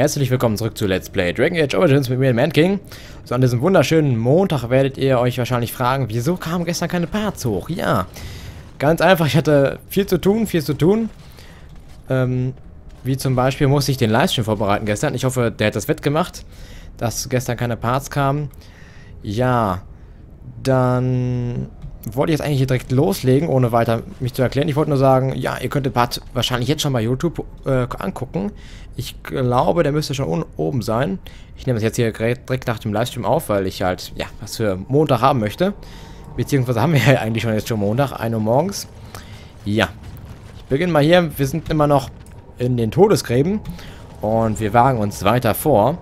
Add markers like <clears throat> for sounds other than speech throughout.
Herzlich willkommen zurück zu Let's Play Dragon Age Origins mit mir, Man King. So, an diesem wunderschönen Montag werdet ihr euch wahrscheinlich fragen, wieso kamen gestern keine Parts hoch? Ja, ganz einfach, ich hatte viel zu tun, viel zu tun. Ähm, wie zum Beispiel musste ich den Livestream vorbereiten gestern. Ich hoffe, der hat das wettgemacht, dass gestern keine Parts kamen. Ja, dann wollte ich jetzt eigentlich hier direkt loslegen, ohne weiter mich zu erklären. Ich wollte nur sagen, ja, ihr könnt den Part wahrscheinlich jetzt schon bei YouTube äh, angucken. Ich glaube, der müsste schon oben sein. Ich nehme es jetzt hier direkt nach dem Livestream auf, weil ich halt, ja, was für Montag haben möchte. Beziehungsweise haben wir <laughs> ja eigentlich schon jetzt schon Montag, 1 Uhr morgens. Ja, ich beginne mal hier. Wir sind immer noch in den Todesgräben und wir wagen uns weiter vor.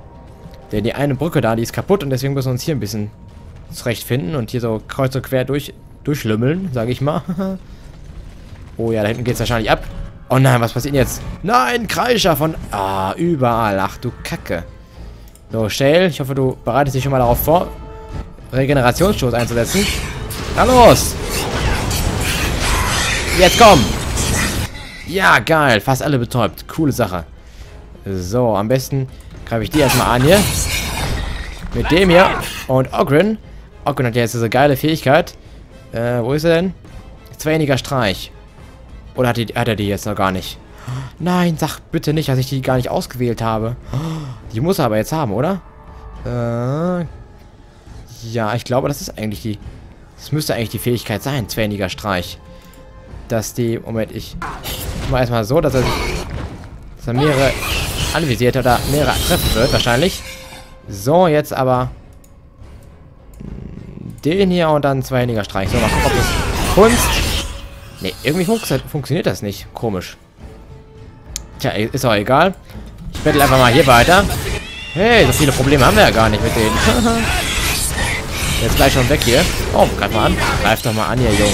Denn die eine Brücke da, die ist kaputt und deswegen müssen wir uns hier ein bisschen zurechtfinden und hier so kreuz und quer durch durchlümmeln, sage ich mal. <laughs> oh ja, da hinten geht es wahrscheinlich ab. Oh nein, was passiert jetzt? Nein, Kreischer von... Ah, überall. Ach du Kacke. So, Shale, ich hoffe, du bereitest dich schon mal darauf vor, Regenerationsstoß einzusetzen. Na los! Jetzt komm! Ja, geil. Fast alle betäubt. Coole Sache. So, am besten greife ich die erstmal an hier. Mit dem hier. Und Ogren. Ogren hat ja jetzt diese geile Fähigkeit. Äh, wo ist er denn? Zweiniger Streich. Oder hat, die, hat er die jetzt noch gar nicht? Nein, sag bitte nicht, dass ich die gar nicht ausgewählt habe. Die muss er aber jetzt haben, oder? Äh, ja, ich glaube, das ist eigentlich die... Das müsste eigentlich die Fähigkeit sein, Zweiniger Streich. Dass die... Moment, ich... Ich mache erstmal so, dass er, dass er mehrere anvisiert oder mehrere treffen wird, wahrscheinlich. So, jetzt aber den hier und dann zwei weniger Streich. So, mal gucken, ob das Kunst... Ne, irgendwie fun funktioniert das nicht. Komisch. Tja, ist auch egal. Ich bettel einfach mal hier weiter. Hey, so viele Probleme haben wir ja gar nicht mit denen. <laughs> Jetzt gleich schon weg hier. Oh, greif mal an. Greif doch mal an hier, Junge.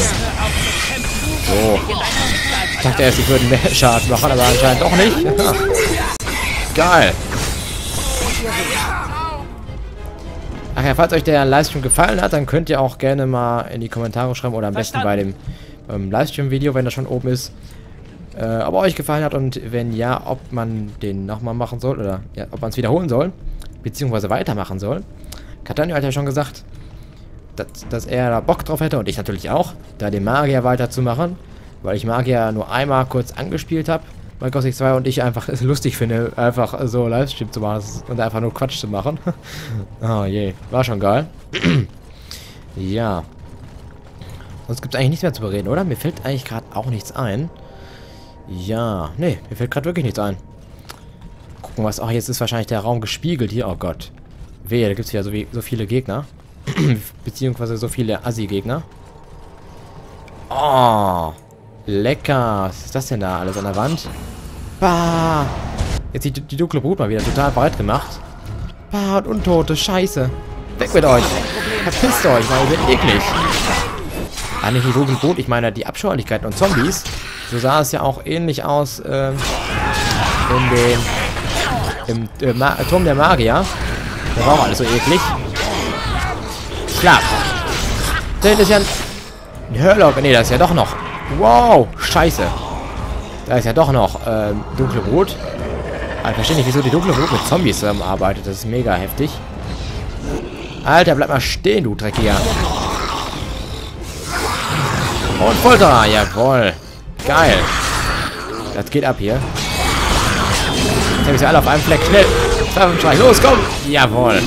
So. Ich dachte erst, ich würde mehr <laughs> Schaden machen, aber anscheinend doch nicht. <laughs> Geil. Ach ja, falls euch der Livestream gefallen hat, dann könnt ihr auch gerne mal in die Kommentare schreiben oder am besten bei dem ähm, Livestream-Video, wenn das schon oben ist, äh, ob euch gefallen hat und wenn ja, ob man den nochmal machen soll oder ja, ob man es wiederholen soll, beziehungsweise weitermachen soll. Catania hat ja schon gesagt, dass, dass er da Bock drauf hätte und ich natürlich auch, da den Magier weiterzumachen, weil ich Magier nur einmal kurz angespielt habe bei Gothic 2 und ich einfach es lustig finde, einfach so Livestream zu machen und einfach nur Quatsch zu machen. <laughs> oh je, war schon geil. <clears throat> ja. Sonst gibt es eigentlich nichts mehr zu bereden, oder? Mir fällt eigentlich gerade auch nichts ein. Ja, nee, mir fällt gerade wirklich nichts ein. Gucken, was... Ach, jetzt ist wahrscheinlich der Raum gespiegelt hier. Oh Gott. Wehe, da gibt es ja so, wie, so viele Gegner. <clears throat> Beziehungsweise so viele Assi-Gegner. Oh. Lecker. Was ist das denn da? Alles an der Wand? Bah. Jetzt die, die dunkle Brut mal wieder total breit gemacht. Bah, und Untote. Scheiße. Weg mit euch. Verpisst euch, weil ihr seid eklig. Ah, nicht die dunkle Brut. Ich meine die Abscheulichkeiten und Zombies. So sah es ja auch ähnlich aus ähm, in dem im äh, Turm der Magier. Da war auch alles so eklig. Klar. Das ist ja ein Hörlock. Ne, das ist ja doch noch Wow, scheiße. Da ist ja doch noch ähm, dunkle Rot. Aber ich verstehe nicht, wieso die dunkle Rot mit Zombies zusammenarbeitet. Das ist mega heftig. Alter, bleib mal stehen, du Dreckiger. Und Folterer, jawohl. Geil. Das geht ab hier. Jetzt habe ich sie alle auf einem Fleck. Schnell. Streich. Los, komm. Jawohl.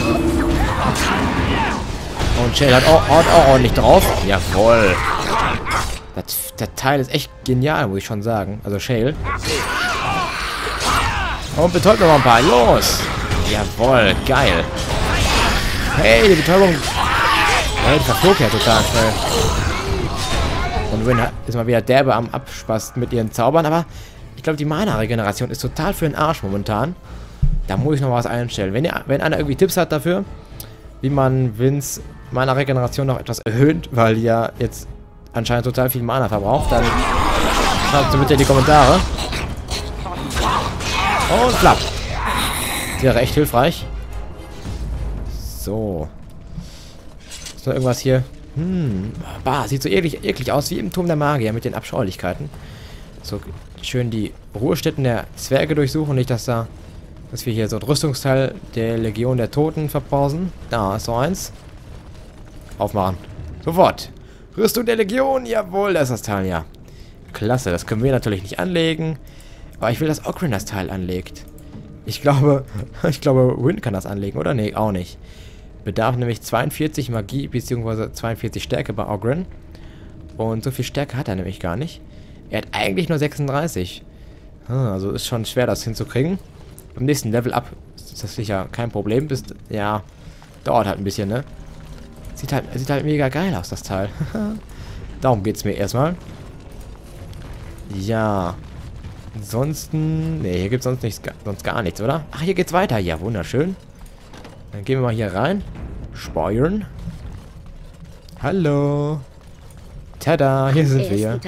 Und Shell hat auch, auch ordentlich drauf. Jawohl. Das, der Teil ist echt genial, muss ich schon sagen. Also Shale. Und betäubt noch ein paar. Los! Jawohl, geil. Hey, die Betäubung. Ja, die verflog ja total schnell. Win ist mal wieder derbe am Abspasten mit ihren Zaubern, aber ich glaube, die Mana-Regeneration ist total für den Arsch momentan. Da muss ich noch was einstellen. Wenn, ihr, wenn einer irgendwie Tipps hat dafür, wie man Wins Mana-Regeneration noch etwas erhöht, weil ja jetzt anscheinend total viel Mana verbraucht, dann schreibt sie bitte in die Kommentare. Und klappt. Wäre echt hilfreich. So. Ist noch irgendwas hier? Hm. Bah, sieht so eklig, eklig aus wie im Turm der Magier mit den Abscheulichkeiten. So schön die Ruhestätten der Zwerge durchsuchen. Nicht, dass da dass wir hier so ein Rüstungsteil der Legion der Toten verbrausen. Da ist so eins. Aufmachen. Sofort. Rüstung der Legion. Jawohl, da ist das Teil, ja. Klasse, das können wir natürlich nicht anlegen. Aber ich will, dass Ogrin das Teil anlegt. Ich glaube, <laughs> ich glaube, Win kann das anlegen, oder? Nee, auch nicht. Bedarf nämlich 42 Magie bzw. 42 Stärke bei Ogrin. Und so viel Stärke hat er nämlich gar nicht. Er hat eigentlich nur 36. Ah, also ist schon schwer, das hinzukriegen. Beim nächsten Level Up ist das sicher kein Problem. Bis, ja, dauert halt ein bisschen, ne? Sieht halt, sieht halt mega geil aus, das Teil. <laughs> Darum geht es mir erstmal. Ja. Ansonsten... Ne, hier gibt es sonst, nichts, sonst gar nichts, oder? Ach, hier geht's weiter. Ja, wunderschön. Dann gehen wir mal hier rein. Speuern. Hallo. Tada, hier sind wir.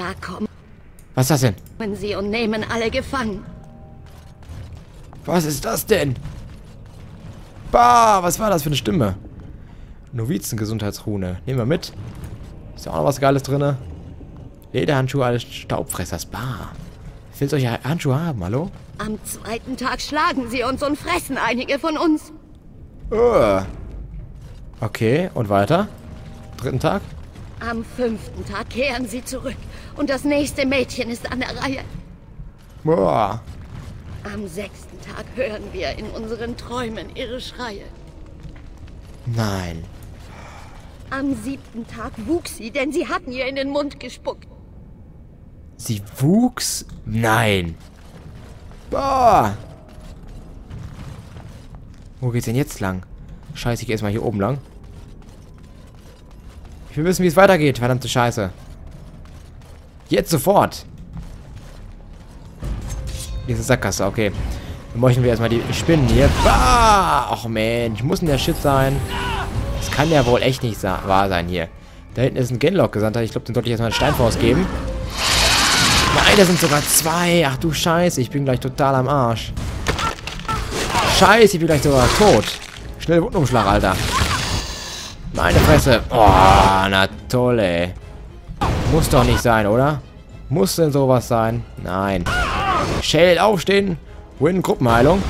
Was ist das denn? Kommen sie und nehmen alle gefangen. Was ist das denn? Bah, was war das für eine Stimme? Novizengesundheitsrune. Nehmen wir mit. Ist da auch noch was Geiles drin? Lederhandschuhe alles Staubfressers. Bah. Ich will solche Handschuhe haben, hallo? Am zweiten Tag schlagen sie uns und fressen einige von uns. Uh. Okay, und weiter? Dritten Tag? Am fünften Tag kehren sie zurück. Und das nächste Mädchen ist an der Reihe. Boah. Am sechsten Tag hören wir in unseren Träumen ihre Schreie. Nein. Am siebten Tag wuchs sie, denn sie hatten ihr in den Mund gespuckt. Sie wuchs? Nein. Boah. Wo geht's denn jetzt lang? Scheiße, ich geh erstmal hier oben lang. Ich will wissen, wie es weitergeht, verdammte Scheiße. Jetzt sofort. Diese Sackgasse, okay. Dann möchten wir erstmal die Spinnen hier. Bah! Ach Mensch, muss denn der Shit sein? Das kann ja wohl echt nicht wahr sein hier. Da hinten ist ein Genlock gesandt. Ich glaube, den sollte ich erstmal einen Steinfaust geben. Nein, da sind sogar zwei. Ach du Scheiße, ich bin gleich total am Arsch. Scheiße, ich bin gleich sogar tot. Schnell Wundumschlag, Alter. Meine Fresse. Oh, na toll, ey. Muss doch nicht sein, oder? Muss denn sowas sein? Nein. Shell, aufstehen. Win, Gruppenheilung.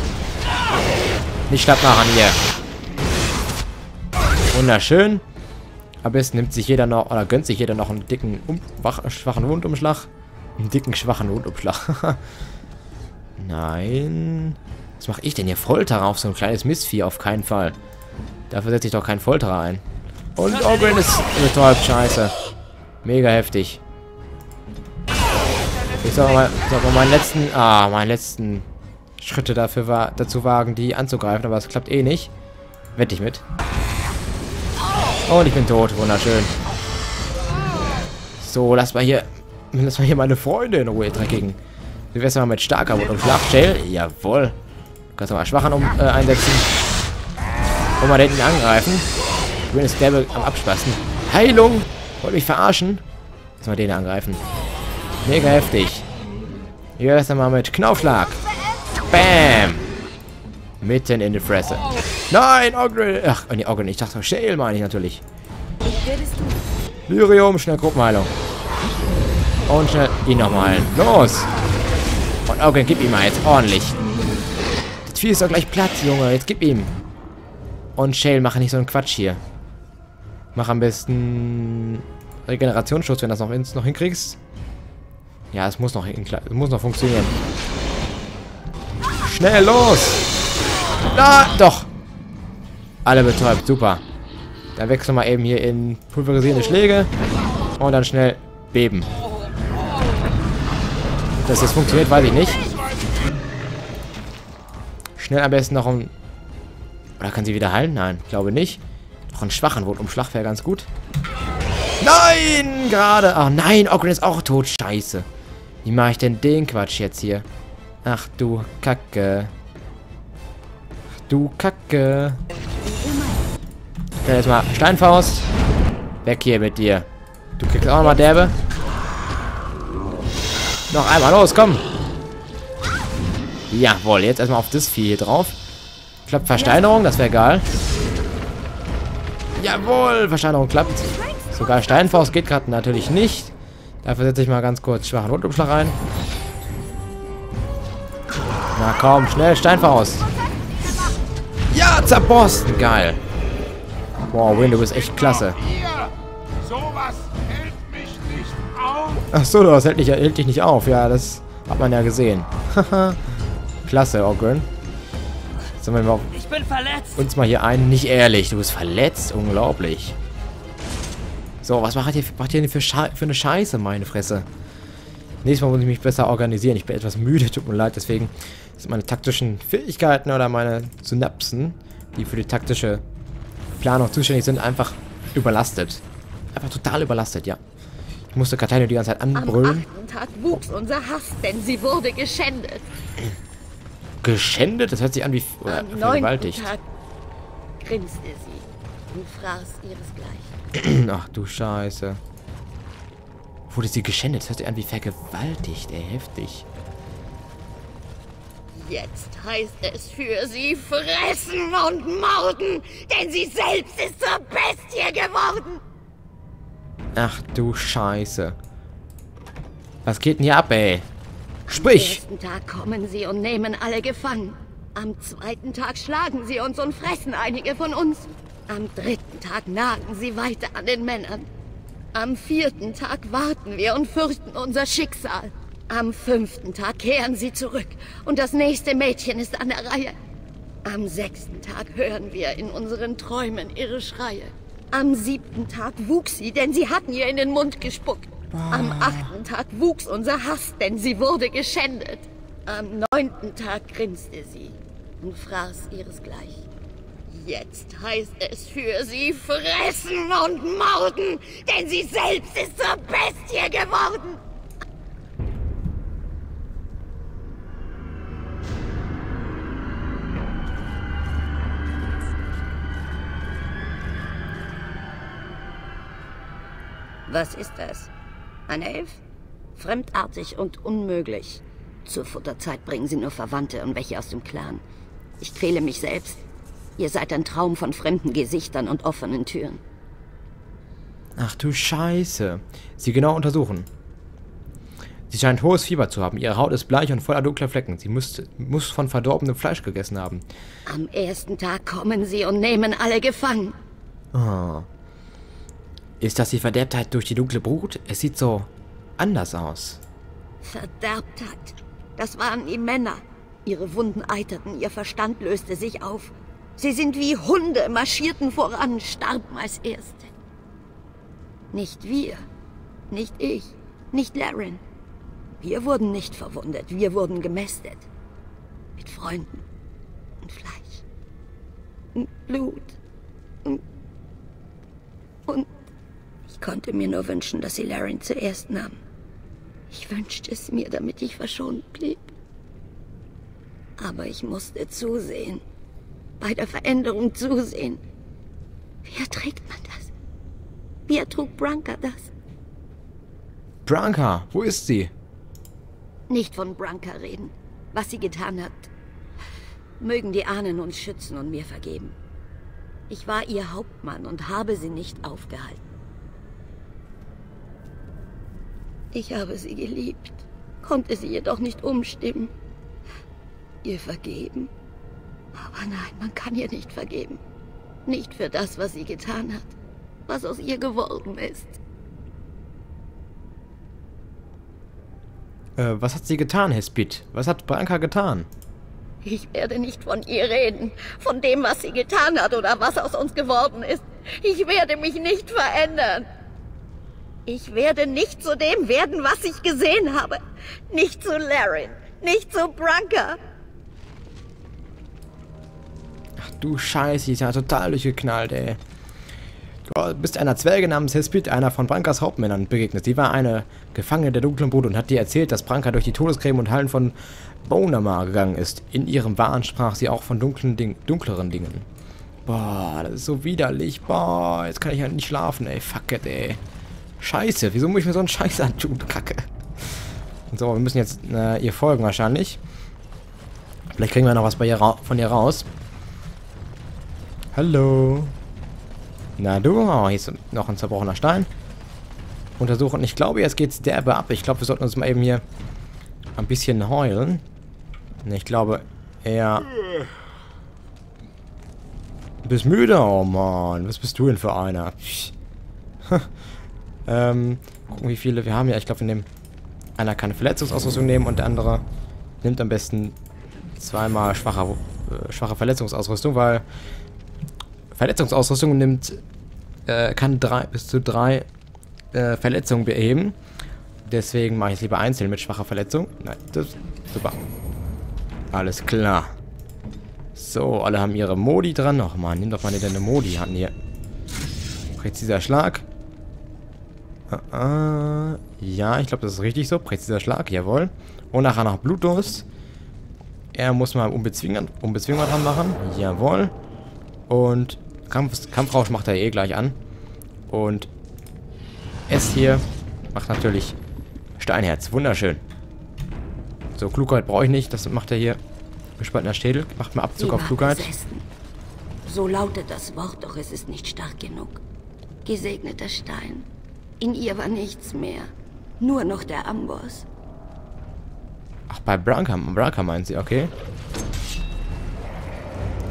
Nicht schlapp machen hier. Wunderschön. Am besten nimmt sich jeder noch, oder gönnt sich jeder noch einen dicken, um, wach, schwachen Wundumschlag. Einen dicken, schwachen Wundumschlag. <laughs> Nein. Was mache ich denn hier? Folterer auf so ein kleines Mistvieh? Auf keinen Fall. Dafür setze ich doch keinen Folterer ein. Und Ogren ist betäubt. Scheiße. Mega heftig. Ich soll mal, soll mal meinen letzten, ah, meinen letzten Schritte dafür war, dazu wagen, die anzugreifen, aber es klappt eh nicht. Wette ich mit. Und ich bin tot. Wunderschön. So, lass mal hier, lass mal hier meine Freunde in Ruhe, dreckigen. Wie wär's mal mit starker Wut und Flachshell? Jawohl. Kannst du mal schwachen um, äh, einsetzen. Und mal hinten angreifen. Ich bin jetzt derbe am Abspassen. Heilung! Wollt mich verarschen? Lass mal den angreifen. Mega heftig. Hier ist mal mit Knaufschlag. Bam! Mitten in die Fresse. Nein, Ogre! Ach, nee, Ogre, ich dachte, Shale meine ich natürlich. Lyrium, schnell Gruppenheilung. Und schnell ihn nochmal. Los! Und Ogre, gib ihm mal jetzt ordentlich. Das Vieh ist doch gleich platt, Junge. Jetzt gib ihm. Und Shale, mach nicht so einen Quatsch hier. Mach am besten Regenerationsschutz, wenn du das noch, noch hinkriegst. Ja, es muss noch, es muss noch funktionieren. Schnell los! Na, doch! Alle betäubt, super. Dann wechseln wir eben hier in pulverisierende Schläge. Und dann schnell beben. Dass das funktioniert, weiß ich nicht. Schnell am besten noch ein... Oder kann sie wieder heilen? Nein, glaube nicht. Noch einen schwachen Wundumschlag wäre ganz gut. Nein! Gerade. Ach nein, Ogren ist auch tot. Scheiße. Wie mache ich denn den Quatsch jetzt hier? Ach du Kacke. Ach du Kacke. Dann jetzt mal Steinfaust. Weg hier mit dir. Du kriegst auch nochmal derbe. Noch einmal, los, komm. Jawohl, jetzt erstmal auf das Vieh hier drauf. Klappt Versteinerung, das wäre geil. Jawohl, Versteinerung klappt. Sogar Steinfaust geht gerade natürlich nicht. Dafür setze ich mal ganz kurz schwachen Rundumschlag rein. Na komm, schnell, Steinfaust. Ja, zerborsten. Geil. Wow, Win, du bist echt klasse. Ach so, das hält, nicht, hält dich nicht auf. Ja, das hat man ja gesehen. <laughs> klasse, Ogren. Sollen wir mal Ich bin verletzt. uns mal hier ein. Nicht ehrlich, du bist verletzt. Unglaublich. So, was macht ihr, macht ihr denn für, für eine Scheiße, meine Fresse? Nächstes Mal muss ich mich besser organisieren. Ich bin etwas müde, tut mir leid. Deswegen sind meine taktischen Fähigkeiten oder meine Synapsen, die für die taktische Planung zuständig sind, einfach überlastet. Einfach total überlastet, ja. Ich musste Katane die ganze Zeit Am anbrüllen. achten Tag wuchs unser Hass, denn sie wurde geschändet. Geschändet? Das hört sich an wie oder Am neunten vergewaltigt. Tag grinste sie und fraß ihresgleichen. <clears throat> Ach du Scheiße. Wurde sie geschändet? Das hört sich an wie vergewaltigt, ey, heftig. Jetzt heißt es für sie fressen und morden, denn sie selbst ist zur Bestie geworden. Ach du Scheiße. Was geht denn hier ab, ey? Am Sprich! ersten Tag kommen sie und nehmen alle gefangen. Am zweiten Tag schlagen sie uns und fressen einige von uns. Am dritten Tag nagen sie weiter an den Männern. Am vierten Tag warten wir und fürchten unser Schicksal. Am fünften Tag kehren sie zurück und das nächste Mädchen ist an der Reihe. Am sechsten Tag hören wir in unseren Träumen ihre Schreie. Am siebten Tag wuchs sie, denn sie hatten ihr in den Mund gespuckt. Am achten Tag wuchs unser Hass, denn sie wurde geschändet. Am neunten Tag grinste sie und fraß ihresgleichen. Jetzt heißt es für sie fressen und morden, denn sie selbst ist zur Bestie geworden. Was ist das? Ein Elf? Fremdartig und unmöglich. Zur Futterzeit bringen sie nur Verwandte und welche aus dem Clan. Ich quäle mich selbst. Ihr seid ein Traum von fremden Gesichtern und offenen Türen. Ach du Scheiße. Sie genau untersuchen. Sie scheint hohes Fieber zu haben. Ihre Haut ist bleich und voller dunkler Flecken. Sie müsste, muss von verdorbenem Fleisch gegessen haben. Am ersten Tag kommen sie und nehmen alle gefangen. Oh. Ist das die Verderbtheit durch die dunkle Brut? Es sieht so anders aus. Verderbtheit. Das waren die Männer. Ihre Wunden eiterten, ihr Verstand löste sich auf. Sie sind wie Hunde, marschierten voran, starben als Erste. Nicht wir. Nicht ich. Nicht Laren. Wir wurden nicht verwundet, wir wurden gemästet. Mit Freunden. Und Fleisch. Und Blut. Und, und ich konnte mir nur wünschen, dass sie Laren zuerst nahm. Ich wünschte es mir, damit ich verschont blieb. Aber ich musste zusehen. Bei der Veränderung zusehen. Wie erträgt man das? Wie ertrug Branka das? Branka, wo ist sie? Nicht von Branka reden. Was sie getan hat. Mögen die Ahnen uns schützen und mir vergeben. Ich war ihr Hauptmann und habe sie nicht aufgehalten. Ich habe sie geliebt, konnte sie jedoch nicht umstimmen. Ihr vergeben? Aber nein, man kann ihr nicht vergeben. Nicht für das, was sie getan hat, was aus ihr geworden ist. Äh, was hat sie getan, Hespit? Was hat Branka getan? Ich werde nicht von ihr reden, von dem, was sie getan hat oder was aus uns geworden ist. Ich werde mich nicht verändern. Ich werde nicht zu dem werden, was ich gesehen habe. Nicht zu Laren, nicht zu Branka. Ach du Scheiße, die ist ja total durchgeknallt, ey. Du bist einer Zwerge namens Hespit, einer von Brankas Hauptmännern, begegnet. Sie war eine Gefangene der dunklen Brut und hat dir erzählt, dass Branka durch die Todesgräben und Hallen von Bonamar gegangen ist. In ihrem Wahn sprach sie auch von dunklen Ding dunkleren Dingen. Boah, das ist so widerlich. Boah, jetzt kann ich halt nicht schlafen, ey. Fuck it, ey. Scheiße, wieso muss ich mir so einen Scheiß antun? Kacke. So, wir müssen jetzt äh, ihr folgen wahrscheinlich. Vielleicht kriegen wir noch was bei ihr von ihr raus. Hallo. Na du, oh, hier ist noch ein zerbrochener Stein. Untersuchen. Ich glaube, jetzt geht's derbe ab. Ich glaube, wir sollten uns mal eben hier ein bisschen heulen. Ich glaube, er... bist müde? Oh Mann, was bist du denn für einer? Ähm, gucken, wie viele wir haben. Ja, ich glaube, wir nehmen... Einer kann Verletzungsausrüstung nehmen und der andere nimmt am besten zweimal schwache, äh, schwache Verletzungsausrüstung, weil Verletzungsausrüstung nimmt, äh, kann drei, bis zu drei äh, Verletzungen beheben. Deswegen mache ich es lieber einzeln mit schwacher Verletzung. Nein, das super. Alles klar. So, alle haben ihre Modi dran. Ach man, nimm doch mal deine Modi an hier. Präziser Schlag. Uh, uh, ja, ich glaube, das ist richtig so. Präziser Schlag, jawohl. Und nachher noch Blutdurst. Er muss mal unbezwingbar, unbezwingbar dran machen. Jawohl. Und Kampf, Kampfrausch macht er eh gleich an. Und S hier macht natürlich Steinherz. Wunderschön. So, Klugheit brauche ich nicht. Das macht er hier. Gespaltener Schädel. Macht mal Abzug auf Klugheit. So lautet das Wort, doch es ist nicht stark genug. Gesegneter Stein. In ihr war nichts mehr. Nur noch der Amboss. Ach, bei Branka, Branka meint sie, okay.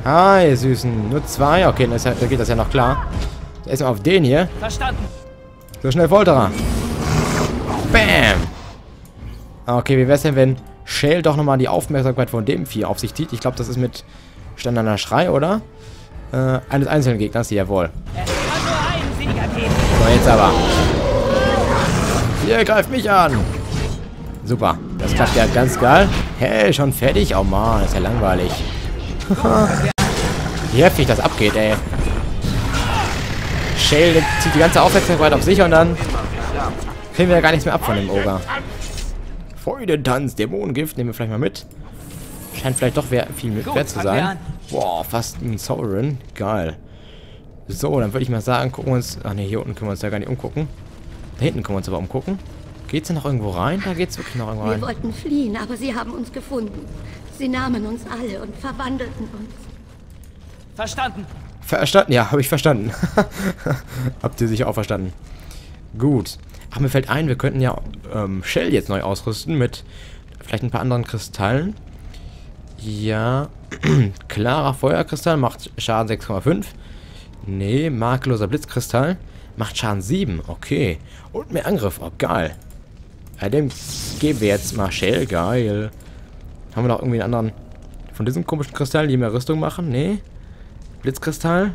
Hi, Süßen. Nur zwei? Okay, da geht das ja noch klar. Erstmal auf den hier. Verstanden. So schnell Folterer. Bam. Okay, wie wär's denn, wenn Shale doch nochmal die Aufmerksamkeit von dem Vieh auf sich zieht? Ich glaube, das ist mit standarder Schrei, oder? Äh, eines einzelnen Gegners, jawohl. So, jetzt aber. Ihr greift mich an. Super. Das klappt ja ganz geil. Hey, schon fertig? Oh man, ist ja langweilig. <laughs> Wie heftig das abgeht, ey. Shale zieht die ganze Aufmerksamkeit auf sich und dann kriegen wir ja gar nichts mehr ab von dem Ogre. Freudentanz, Dämonengift, nehmen wir vielleicht mal mit. Scheint vielleicht doch viel wert zu sein. Boah, fast ein Sauron. Geil. So, dann würde ich mal sagen, gucken wir uns... Ach ne, hier unten können wir uns ja gar nicht umgucken. Da hinten können wir uns aber umgucken. Geht's denn noch irgendwo rein? Da geht's wirklich noch irgendwo rein. Wir wollten fliehen, aber sie haben uns gefunden. Sie nahmen uns alle und verwandelten uns. Verstanden. Verstanden? Ja, habe ich verstanden. <laughs> Habt ihr sich auch verstanden? Gut. Ach, mir fällt ein, wir könnten ja ähm, Shell jetzt neu ausrüsten mit vielleicht ein paar anderen Kristallen. Ja. <clears throat> Klarer Feuerkristall macht Schaden 6,5. Nee, makelloser Blitzkristall macht Schaden 7. Okay. Und mehr Angriff. Oh, geil. Ja, dem geben wir jetzt mal Shell. Geil. Haben wir noch irgendwie einen anderen von diesen komischen Kristallen, die mehr Rüstung machen? Nee. Blitzkristall.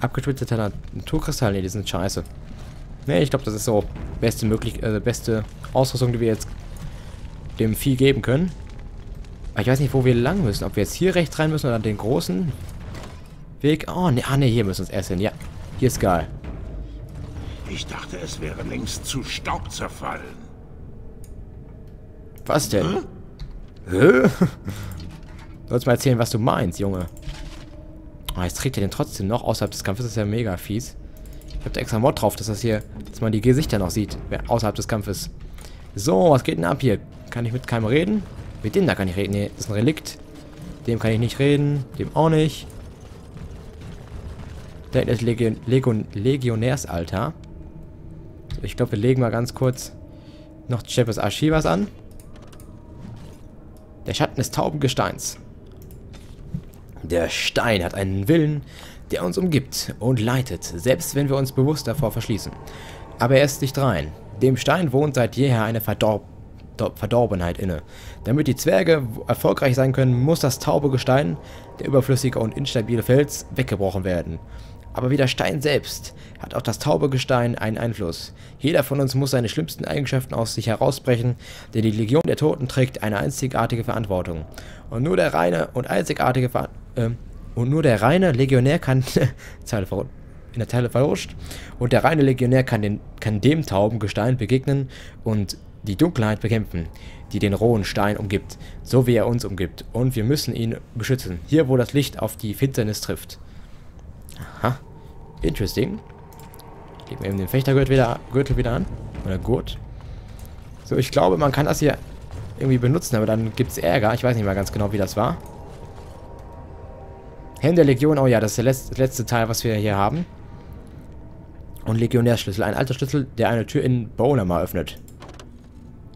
Abgeschwitzter Naturkristall. Nee, die sind scheiße. Nee, ich glaube, das ist so beste möglich, äh, beste Ausrüstung, die wir jetzt dem Vieh geben können. Aber ich weiß nicht, wo wir lang müssen. Ob wir jetzt hier rechts rein müssen oder den großen Weg. Oh, nee, ah, nee, hier müssen wir uns erst hin. Ja, hier ist geil. Ich dachte, es wäre längst zu Staub zerfallen. Was denn? Hä? Hä? <laughs> Sollst mal erzählen, was du meinst, Junge. Oh, jetzt trägt er den trotzdem noch außerhalb des Kampfes. Das ist ja mega fies. Ich habe da extra Mod drauf, dass das hier, dass man die Gesichter noch sieht, außerhalb des Kampfes. So, was geht denn ab hier? Kann ich mit keinem reden? Mit dem da kann ich reden. Nee, das ist ein Relikt. Dem kann ich nicht reden. Dem auch nicht. Da ist Legion, Legionärsalter. So, ich glaube, wir legen mal ganz kurz noch Shepes Archivas an. Der Schatten des tauben Gesteins. Der Stein hat einen Willen, der uns umgibt und leitet, selbst wenn wir uns bewusst davor verschließen. Aber er ist nicht rein. Dem Stein wohnt seit jeher eine Verdorb Verdorbenheit inne. Damit die Zwerge erfolgreich sein können, muss das taube Gestein, der überflüssige und instabile Fels, weggebrochen werden. Aber wie der Stein selbst hat auch das taube Gestein einen Einfluss. Jeder von uns muss seine schlimmsten Eigenschaften aus sich herausbrechen, denn die Legion der Toten trägt eine einzigartige Verantwortung. Und nur der reine und einzigartige Ver äh, und nur der reine Legionär kann <laughs> in der Teile verrutscht und der reine Legionär kann, den, kann dem tauben Gestein begegnen und die Dunkelheit bekämpfen, die den rohen Stein umgibt, so wie er uns umgibt. Und wir müssen ihn beschützen, hier wo das Licht auf die Finsternis trifft. Aha. Interesting. Legen wir eben den Fechtergürtel wieder, Gürtel wieder an. Oder Gurt. So, ich glaube, man kann das hier irgendwie benutzen, aber dann gibt es Ärger. Ich weiß nicht mal ganz genau, wie das war. Helm der Legion. Oh ja, das ist der letzte, letzte Teil, was wir hier haben. Und Legionärschlüssel. Ein alter Schlüssel, der eine Tür in mal öffnet.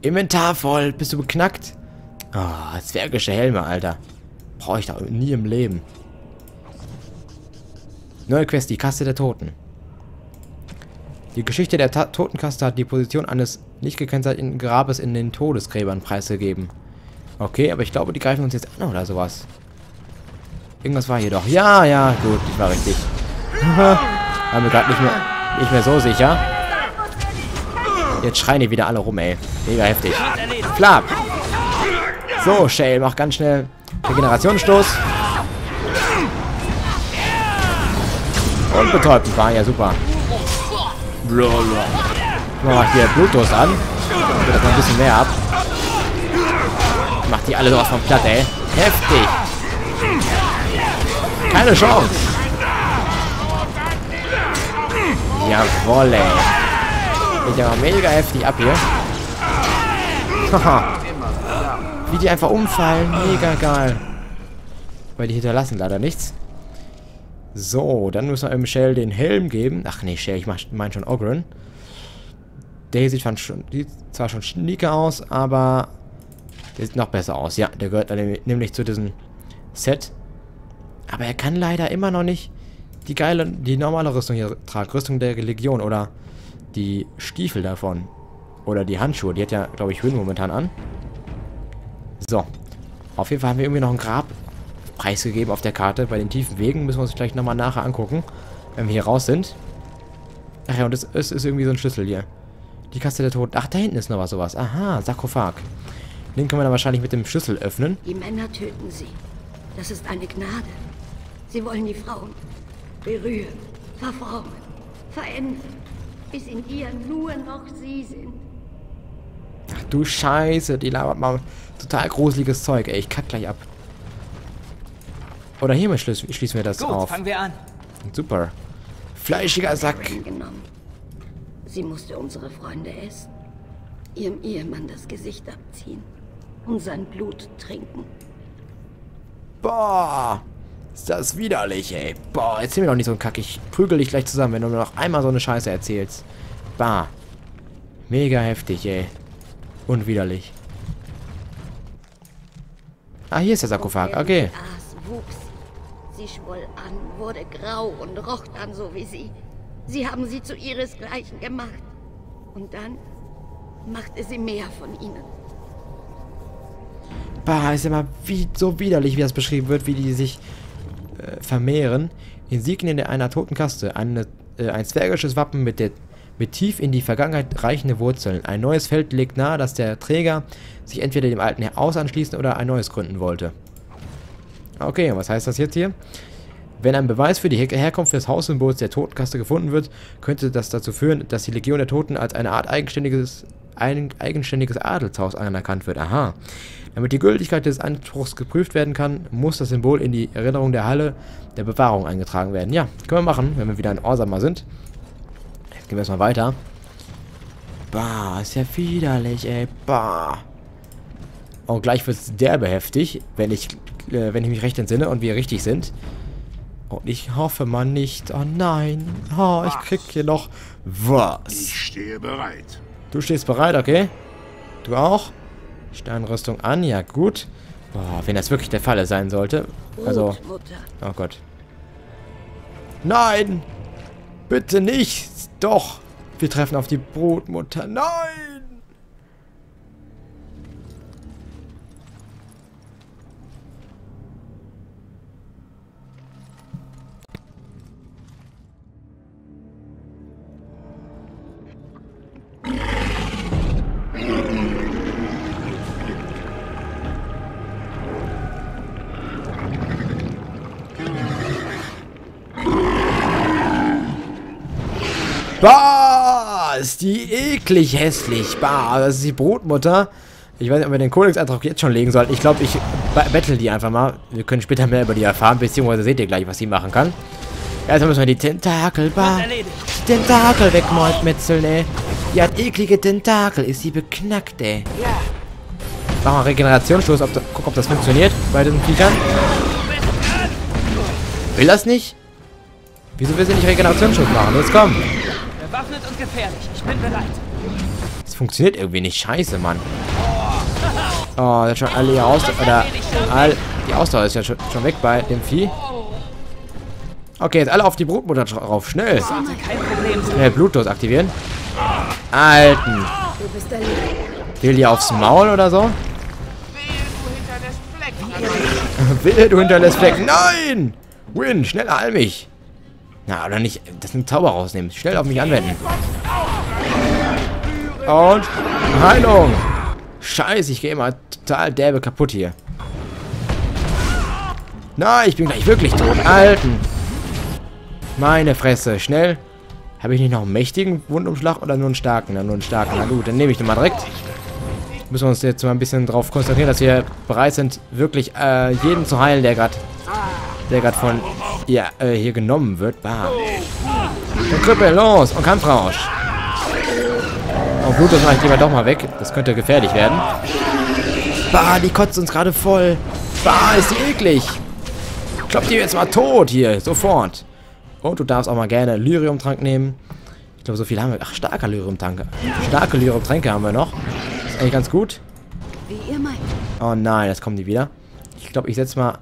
Inventar voll. Bist du beknackt? Oh, zwergische Helme, Alter. Brauche ich doch nie im Leben. Neue Quest, die Kaste der Toten. Die Geschichte der Ta Totenkaste hat die Position eines nicht gekennzeichneten Grabes in den Todesgräbern preisgegeben. Okay, aber ich glaube, die greifen uns jetzt an oder sowas. Irgendwas war hier doch. Ja, ja, gut, ich war richtig. <laughs> Waren wir gerade nicht mehr, nicht mehr so sicher. Jetzt schreien die wieder alle rum, ey. Mega heftig. Flap! So, Shale, mach ganz schnell Regenerationsstoß. Und betäubt paar, ja super. Mach hier Blutdurst an. Geht das mal ein bisschen mehr ab. Macht die alle sowas von platt, ey. Heftig. Keine Chance. Jawoll, ey. Geht ja mega heftig ab hier. Haha. <laughs> Wie die einfach umfallen. Mega geil. Weil die hinterlassen leider nichts. So, dann müssen wir Shell den Helm geben. Ach nee, Shell, ich meine schon Ogren. Der sieht, schon, sieht zwar schon schnieker aus, aber der sieht noch besser aus. Ja, der gehört nämlich zu diesem Set. Aber er kann leider immer noch nicht die geile, die normale Rüstung hier tragen. Rüstung der Legion oder die Stiefel davon. Oder die Handschuhe. Die hat ja, glaube ich, Höhen momentan an. So. Auf jeden Fall haben wir irgendwie noch ein Grab preisgegeben auf der Karte. Bei den tiefen Wegen müssen wir uns gleich nochmal nachher angucken, wenn wir hier raus sind. Ach ja, und es, es ist irgendwie so ein Schlüssel hier. Die Kaste der Toten. Ach, da hinten ist noch was sowas. Aha, Sarkophag. Den können wir dann wahrscheinlich mit dem Schlüssel öffnen. Die Männer töten sie. Das ist eine Gnade. Sie wollen die Frauen berühren, verformen, verändern, bis in ihr nur noch sie sind. Ach du Scheiße, die labert mal total gruseliges Zeug, ey. Ich kack gleich ab. Oder hiermit schließen wir das Gut, auf. fangen wir an. Super. Fleischiger Sack. Sie musste unsere Freunde essen, ihrem Ehemann das Gesicht abziehen und sein Blut trinken. Boah, ist das widerlich, ey. Boah, erzähl mir doch nicht so ein Kack. Ich prügel dich gleich zusammen, wenn du mir noch einmal so eine Scheiße erzählst. Bah. Mega heftig, ey. Und widerlich. Ah, hier ist der Sarkophag. Okay. Sie schwoll an, wurde grau und roch dann so wie sie. Sie haben sie zu ihresgleichen gemacht. Und dann machte sie mehr von ihnen. Bah, ist immer wie, so widerlich, wie das beschrieben wird, wie die sich äh, vermehren. Insignien einer toten Kaste. Eine, äh, ein zwergisches Wappen mit, der, mit tief in die Vergangenheit reichende Wurzeln. Ein neues Feld legt nahe, dass der Träger sich entweder dem alten Haus anschließen oder ein neues gründen wollte. Okay, was heißt das jetzt hier? Wenn ein Beweis für die Her Herkunft des Haussymbols der Totenkaste gefunden wird, könnte das dazu führen, dass die Legion der Toten als eine Art eigenständiges, ein, eigenständiges Adelshaus anerkannt wird. Aha. Damit die Gültigkeit des Anspruchs geprüft werden kann, muss das Symbol in die Erinnerung der Halle der Bewahrung eingetragen werden. Ja, können wir machen, wenn wir wieder in Orsamer sind. Jetzt gehen wir erstmal weiter. Bah, ist ja widerlich, ey. Bah. Und gleich wird es derbe heftig, wenn ich äh, wenn ich mich recht entsinne und wir richtig sind. Und ich hoffe mal nicht. Oh nein. Oh, ich krieg hier noch was. Ich stehe bereit. Du stehst bereit, okay? Du auch? Sternrüstung an, ja gut. Boah, wenn das wirklich der Falle sein sollte. Also. Oh Gott. Nein! Bitte nicht! Doch! Wir treffen auf die Brutmutter. Nein! Bah, ist die eklig hässlich. Bah, das ist die Brotmutter. Ich weiß nicht, ob wir den Kodex-Eintrag jetzt schon legen sollten. Ich glaube, ich battle die einfach mal. Wir können später mehr über die erfahren, beziehungsweise seht ihr gleich, was sie machen kann. Erstmal müssen wir die Tentakel, bah. Die Tentakel wegmetzeln, ey. Die hat eklige Tentakel. Ist sie beknackt, ey. Mach mal Regenerationsstoß. Ob guck, ob das funktioniert bei diesen Viechern. Will das nicht? Wieso will sie nicht Regenerationsschutz machen? Jetzt komm. Und gefährlich. Ich bin bereit. Das funktioniert irgendwie nicht. Scheiße, Mann. Oh, das schon alle ihr Ausdauer. Oder all, die Ausdauer ist ja schon, schon weg bei dem Vieh. Okay, jetzt alle auf die Brutmutter drauf. Schnell. Schnell Blutdose aktivieren. Alten. Du bist erledigt. Will die aufs Maul oder so? Will, du hinterlässt Flecken. <laughs> Nein! Win, schnell heil mich. Na, oder nicht, das sind Zauber rausnehmen. Schnell auf mich anwenden. Und Heilung. Scheiße, ich gehe immer total derbe kaputt hier. Nein, ich bin gleich wirklich tot. Alten. Meine Fresse. Schnell. Habe ich nicht noch einen mächtigen Wundumschlag oder nur einen starken? Na, nur einen starken. Na gut, dann nehme ich den mal direkt. Müssen wir uns jetzt mal ein bisschen darauf konzentrieren, dass wir bereit sind, wirklich äh, jeden zu heilen, der gerade der gerade von ja, äh, hier genommen wird. Bam. Und Krüppel, los! Und Kampfrausch. Und Blut, das mache ich lieber doch mal weg. Das könnte gefährlich werden. Bah, die kotzt uns gerade voll. Bah, ist die eklig. Kloppt die jetzt mal tot hier, sofort. Und du darfst auch mal gerne Lyriumtrank nehmen. Ich glaube, so viel haben wir. Ach, starker Lyriumtrank. Starke Lyriumtränke haben wir noch. Ist eigentlich ganz gut. Oh nein, jetzt kommen die wieder. Ich glaube, ich setze mal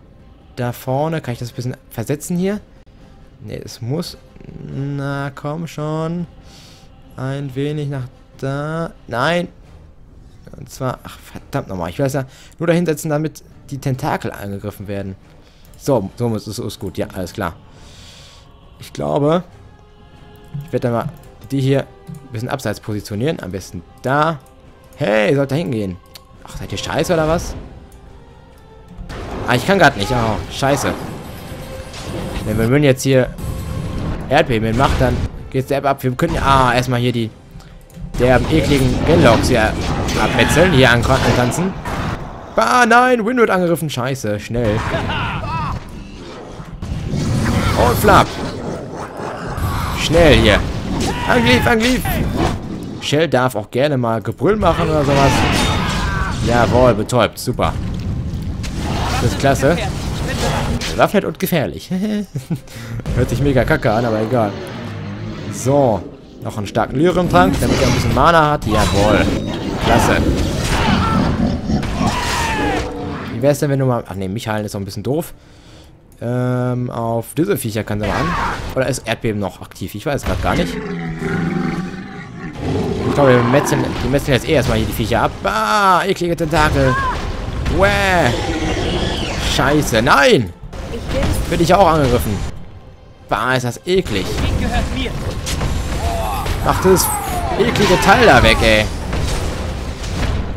da vorne. Kann ich das ein bisschen versetzen hier? Ne, es muss... Na, komm schon. Ein wenig nach da. Nein. Und zwar... Ach, verdammt nochmal. Ich will das ja nur dahin setzen, damit die Tentakel angegriffen werden. So, so muss es ist gut. Ja, alles klar. Ich glaube, ich werde dann mal die hier ein bisschen abseits positionieren. Am besten da. Hey, sollt da hingehen. Ach, seid ihr scheiße oder was? Ah, ich kann gerade nicht. Oh, scheiße. Wenn wir jetzt hier Erdbeben macht, dann geht's der App ab. Wir können ja ah, erstmal hier die derben ekligen Genlocks hier abmetzeln, hier an antanzen. Ah, nein, Wind wird angegriffen. Scheiße, schnell. Und Flap. Schnell hier. Angriff, Angriff. Shell darf auch gerne mal Gebrüll machen oder sowas. Jawohl, betäubt. Super. Das ist klasse. Bewaffnet und gefährlich. <laughs> Hört sich mega kacke an, aber egal. So. Noch einen starken Lyrium-Trank, damit er ein bisschen Mana hat. Jawohl. Klasse. Wie wäre es denn, wenn du mal... Ach ne, mich heilen ist auch ein bisschen doof. Ähm, auf diese Viecher kann sie mal an. Oder ist Erdbeben noch aktiv? Ich weiß gerade gar nicht. Ich glaube, wir metzeln, die metzeln jetzt eh erstmal hier die Viecher ab. Ah, eklige Tentakel. Wäh. Scheiße. Nein! Bin ich auch angegriffen. Bah, ist das eklig. Mach das eklige Teil da weg, ey.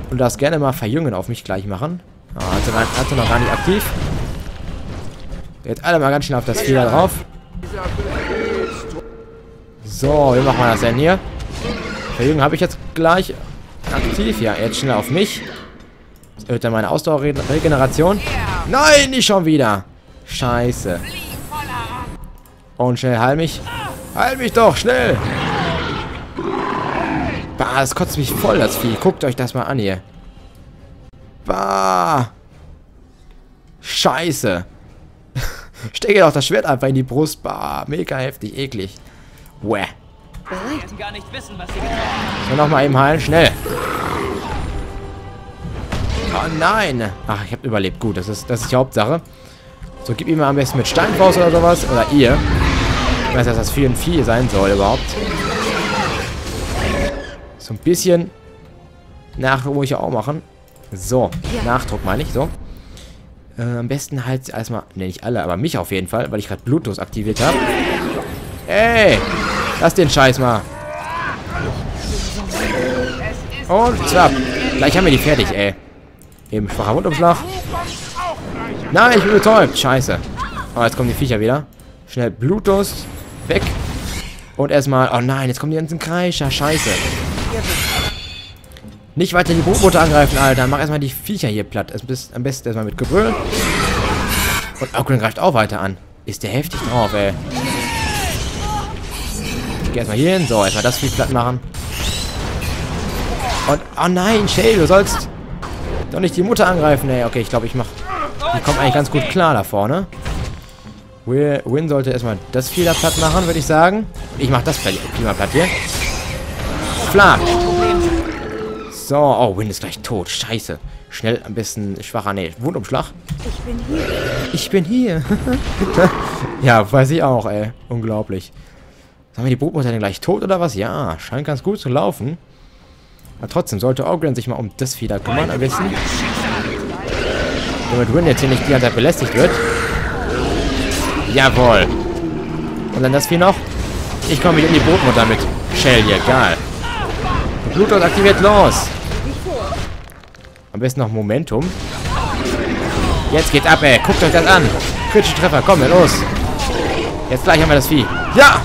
Und das gerne mal verjüngen auf mich gleich machen. Ah, hatte, hatte noch gar nicht aktiv. Jetzt alle mal ganz schnell auf das Vieh da drauf. So, wie machen wir das denn hier? Verjüngen habe ich jetzt gleich aktiv. Ja, jetzt schnell auf mich. Das erhöht dann meine Ausdauerregeneration. Nein, nicht schon wieder. Scheiße. Und schnell heil mich. Heil mich doch, schnell. Bah, das kotzt mich voll, das Vieh. Guckt euch das mal an hier. Bah. Scheiße. <laughs> Stecke doch das Schwert einfach in die Brust. Bah, mega heftig, eklig. Wäh. Gar nicht wissen, was sie. So, nochmal eben heilen. Schnell. Oh nein. Ach, ich habe überlebt. Gut, das ist, das ist die Hauptsache. So, gib ihm mal am besten mit Steinfaust oder sowas. Oder ihr. Ich weiß, dass das viel und viel sein soll überhaupt. So ein bisschen Nachdruck muss ich ja auch machen. So, Nachdruck meine ich. So. Äh, am besten halt erstmal, ne, nicht alle, aber mich auf jeden Fall, weil ich gerade Blutlos aktiviert habe. Ey, lass den Scheiß mal. Und zapp. Gleich haben wir die fertig, ey. Eben schwacher Wundumschlag. Nein, ich bin betäubt. Scheiße. Oh, jetzt kommen die Viecher wieder. Schnell Blutdurst. Weg. Und erstmal... Oh nein, jetzt kommen die ganzen Kreischer. Scheiße. Nicht weiter die Brutmutter angreifen, Alter. Mach erstmal die Viecher hier platt. Am besten erstmal mit Gebrüll. Und Auckland greift auch weiter an. Ist der heftig drauf, ey. Ich geh erstmal hier hin. So, erstmal das Vieh platt machen. Und... Oh nein, Shay, du sollst... Doch nicht die Mutter angreifen, ey. Okay, ich glaube, ich mach... Die kommt eigentlich ganz gut klar da vorne. Win sollte erstmal das Vieh da platt machen, würde ich sagen. Ich mach das Klima platt hier. Flam. So, oh, Win ist gleich tot. Scheiße. Schnell am besten schwacher, nee, Wundumschlag. Ich bin hier. Ich bin hier. <laughs> Ja, weiß ich auch, ey. Unglaublich. Sagen wir, die Brutmutter denn gleich tot oder was? Ja, scheint ganz gut zu laufen. Aber trotzdem sollte Ogren sich mal um das Fieder kümmern, ein bisschen. Damit Win jetzt hier nicht die ganze Zeit belästigt wird. Jawohl. Und dann das Vieh noch. Ich komme wieder in die Brutmutter mit. Shell hier, geil. Bluetooth aktiviert, los. Am besten noch Momentum. Jetzt geht's ab, ey. Guckt euch das an. Kritische Treffer, komm, los. Jetzt gleich haben wir das Vieh. Ja!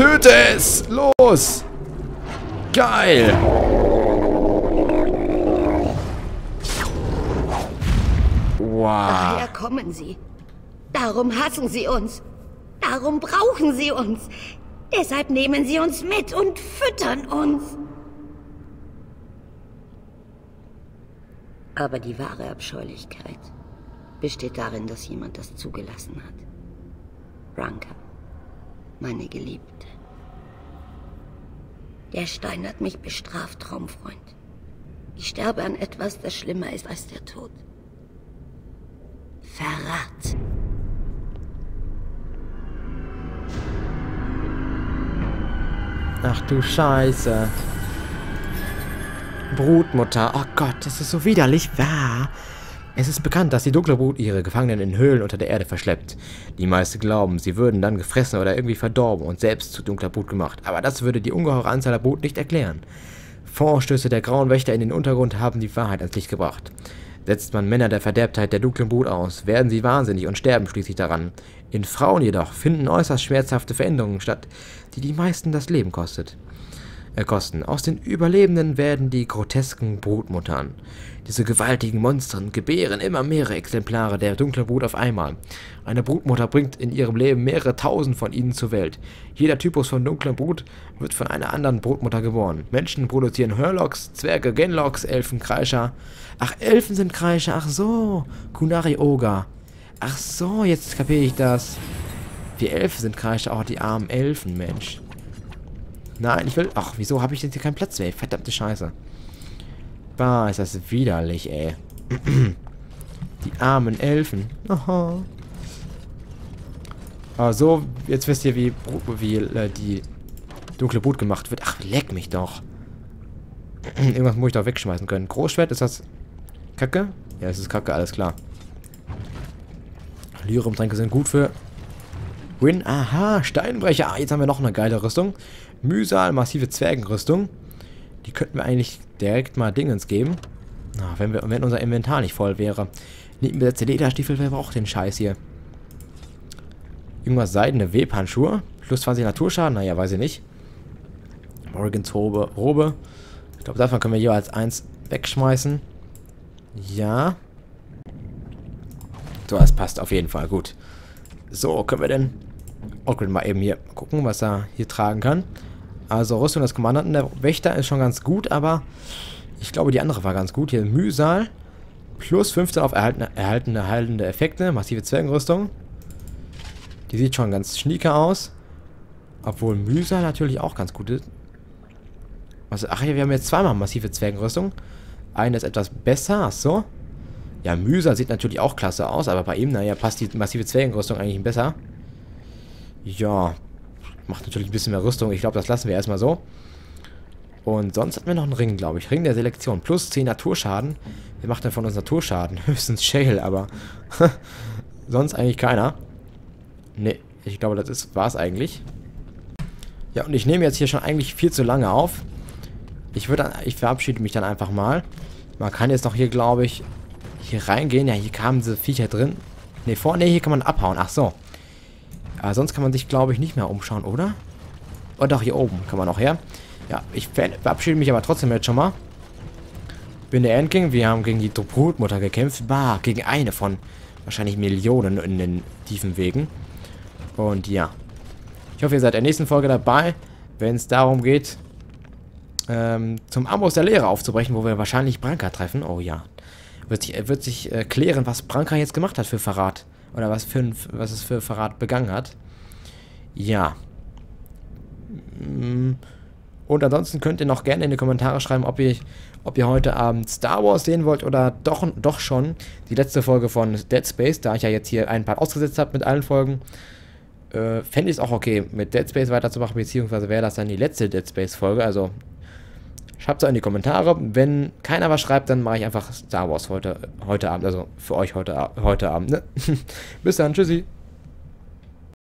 Töte es! Los! Geil! Wow. Daher kommen sie. Darum hassen sie uns. Darum brauchen sie uns. Deshalb nehmen sie uns mit und füttern uns. Aber die wahre Abscheulichkeit besteht darin, dass jemand das zugelassen hat. Branka, meine Geliebte. Der Stein hat mich bestraft, Traumfreund. Ich sterbe an etwas, das schlimmer ist als der Tod. Verrat. Ach du Scheiße. Brutmutter. Oh Gott, das ist so widerlich wahr. Es ist bekannt, dass die dunkle Brut ihre Gefangenen in Höhlen unter der Erde verschleppt. Die meisten glauben, sie würden dann gefressen oder irgendwie verdorben und selbst zu dunkler Brut gemacht. Aber das würde die ungeheure Anzahl der Brut nicht erklären. Vorstöße der grauen Wächter in den Untergrund haben die Wahrheit ans Licht gebracht. Setzt man Männer der Verderbtheit der dunklen Brut aus, werden sie wahnsinnig und sterben schließlich daran. In Frauen jedoch finden äußerst schmerzhafte Veränderungen statt, die die meisten das Leben kostet. Kosten. Aus den Überlebenden werden die grotesken Brutmuttern. Diese gewaltigen Monstern gebären immer mehrere Exemplare der dunklen Brut auf einmal. Eine Brutmutter bringt in ihrem Leben mehrere tausend von ihnen zur Welt. Jeder Typus von dunkler Brut wird von einer anderen Brutmutter geboren. Menschen produzieren Hörlocks, Zwerge Genlocks, Elfen Kreischer. Ach, Elfen sind Kreischer, ach so. Kunari Oga. Ach so, jetzt kapiere ich das. Die Elfen sind Kreischer, auch die armen Elfen, Mensch. Nein, ich will... Ach, wieso habe ich jetzt hier keinen Platz mehr? Verdammte Scheiße. Bah, ist das widerlich, ey. <clears throat> Die armen Elfen. Aha. Aber so, jetzt wisst ihr, wie, wie äh, die dunkle Brut gemacht wird. Ach, leck mich doch. <clears throat> Irgendwas muss ich doch wegschmeißen können. Großschwert, ist das Kacke? Ja, es ist Kacke, alles klar. Lyrum-Tränke sind gut für Win. Aha, Steinbrecher. Ah, jetzt haben wir noch eine geile Rüstung. Mühsal, massive Zwergenrüstung. Die könnten wir eigentlich direkt mal Dingens geben. Na, wenn, wir, wenn unser Inventar nicht voll wäre. Nebenbesetzte Lederstiefel, wer braucht den Scheiß hier? Irgendwas seidene Webhandschuhe. Plus 20 Naturschaden, naja, weiß ich nicht. Morgans Robe. Robe. Ich glaube, davon können wir jeweils eins wegschmeißen. Ja. So, das passt auf jeden Fall. Gut. So, können wir denn... Ogren mal eben hier gucken, was er hier tragen kann. Also Rüstung des Kommandanten, der Wächter ist schon ganz gut, aber ich glaube, die andere war ganz gut. Hier Mühsal. Plus 15 auf erhaltene, erhaltene heilende Effekte. Massive Zwergenrüstung. Die sieht schon ganz schnieker aus. Obwohl Mühsal natürlich auch ganz gut ist. Also, ach ja, wir haben jetzt zweimal massive Zwergenrüstung. Eine ist etwas besser, ach so. Ja, Mühsal sieht natürlich auch klasse aus, aber bei ihm, naja, passt die massive Zwergenrüstung eigentlich besser. Ja, macht natürlich ein bisschen mehr Rüstung. Ich glaube, das lassen wir erstmal so. Und sonst hatten wir noch einen Ring, glaube ich. Ring der Selektion. Plus 10 Naturschaden. Wer macht denn von uns Naturschaden? <laughs> Höchstens Shale, aber <laughs> sonst eigentlich keiner. Ne, ich glaube, das war es eigentlich. Ja, und ich nehme jetzt hier schon eigentlich viel zu lange auf. Ich würde, ich verabschiede mich dann einfach mal. Man kann jetzt noch hier, glaube ich, hier reingehen. Ja, hier kamen diese Viecher drin. Ne, vorne, hier kann man abhauen. Ach so. Aber sonst kann man sich, glaube ich, nicht mehr umschauen, oder? Oh, doch, hier oben kann man noch her. Ja, ich verabschiede mich aber trotzdem jetzt schon mal. Bin der Endking. Wir haben gegen die Brutmutter gekämpft. Bah, gegen eine von wahrscheinlich Millionen in den tiefen Wegen. Und ja. Ich hoffe, ihr seid in der nächsten Folge dabei, wenn es darum geht, ähm, zum Amos der Lehre aufzubrechen, wo wir wahrscheinlich Branka treffen. Oh ja. Wird sich, wird sich äh, klären, was Branka jetzt gemacht hat für Verrat. Oder was, für ein, was es für Verrat begangen hat. Ja. Mm. Und ansonsten könnt ihr noch gerne in die Kommentare schreiben, ob ihr, ob ihr heute Abend Star Wars sehen wollt oder doch, doch schon die letzte Folge von Dead Space, da ich ja jetzt hier ein paar ausgesetzt habe mit allen Folgen. Äh, Fände ich es auch okay, mit Dead Space weiterzumachen, beziehungsweise wäre das dann die letzte Dead Space Folge. Also schreibt es in die Kommentare. Wenn keiner was schreibt, dann mache ich einfach Star Wars heute, heute Abend. Also für euch heute, heute Abend. Ne? <laughs> Bis dann, tschüssi.